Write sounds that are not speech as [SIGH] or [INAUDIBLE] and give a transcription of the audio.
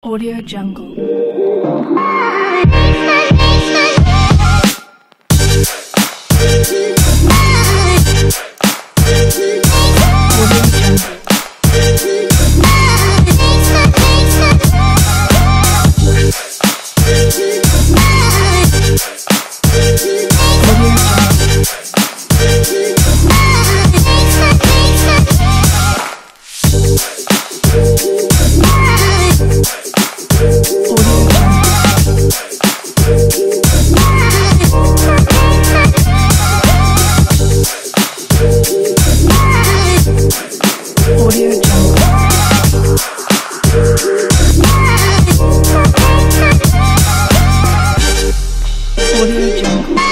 Audio Jungle. Audio [LAUGHS] Audio Jungle.